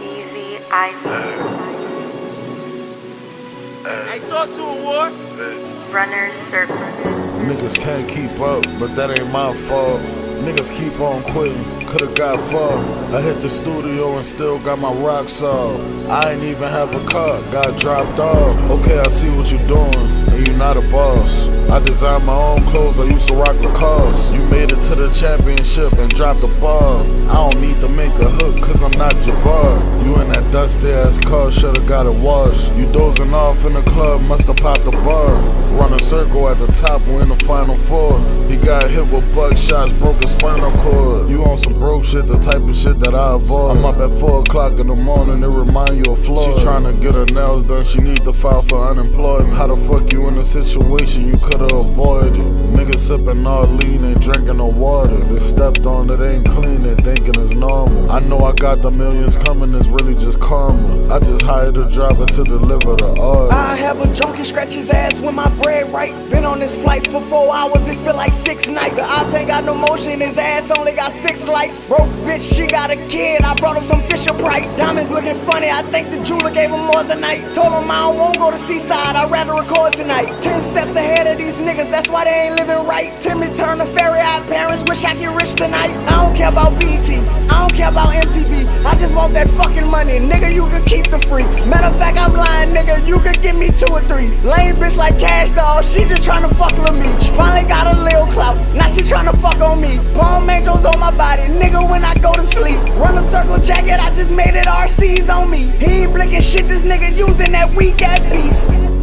Eazy Iovine. Hey, talk to a war. Runner's surfers. Niggas can't keep up, but that ain't my fault. Niggas keep on quitting, could've got far. I hit the studio and still got my rocks off. I ain't even have a car, got dropped off. Okay, I see what you're doing, and you're not a boss. I designed my own clothes, I used to rock the cars. You made it to the championship and dropped the ball. I don't dusty ass car, should've got it washed. You dozing off in the club, must've popped the bar. Runners Circle at the top, we in the final four. He got hit with buck shots, broke his spinal cord. You on some broke shit, the type of shit that I avoid. I'm up at 4 o'clock in the morning, it remind you of Floyd. She tryna get her nails done, she need to file for unemployment. How the fuck you in a situation you could've avoided? Niggas sipping all lean and drinking no water. They stepped on it ain't clean, I got the millions coming, it's really just karma. I just hired a driver to deliver the order. I have a junkie scratch his ass with my bread right. Been on this flight for four hours, it feel like six nights. The ops ain't got no motion, his ass only got six likes. Broke bitch, she got a kid, I brought him some Fisher Price. Diamonds looking funny, I think the jeweler gave him more than night. Told him I won't go to Seaside, I'd rather record tonight. Ten steps ahead of these niggas, that's why they ain't living right. Timmy Turner, fairy Eye parents, wish I get rich tonight. I don't care about BT, I freaks. Matter of fact, I'm lying, nigga. You could give me two or three. Lame bitch like Kash Doll, she just tryna fuck Lil Meech. Finally got a lil clout, now she tryna fuck on me. Palm angels on my body, nigga. When I go to sleep, Runners Circle jacket, I just made it RCs on me. He ain't blinking shit, this nigga using that weak ass piece.